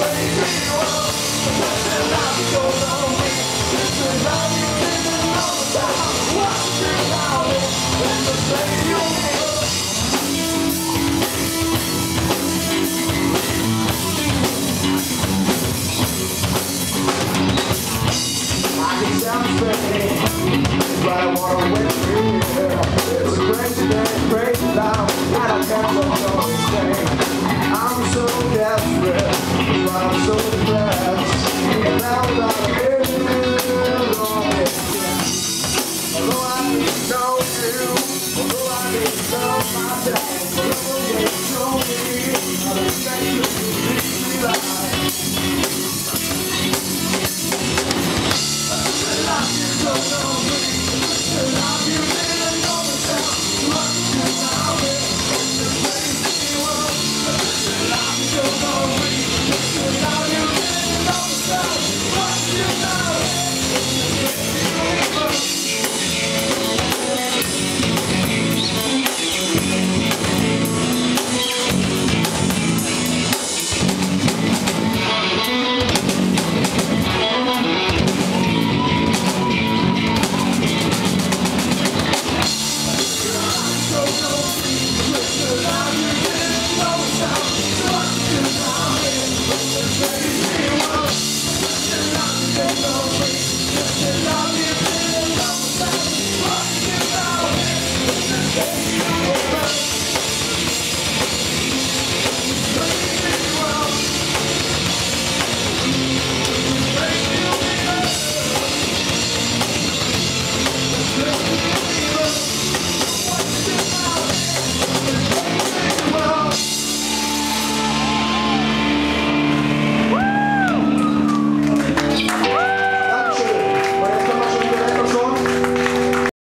Lady Although I didn't know you, although I didn't know myself